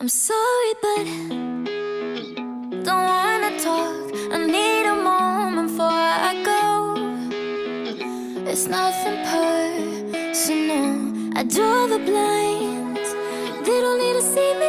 I'm sorry, but don't wanna talk. I need a moment before I go. It's nothing personal. I draw the blinds. They don't need to see me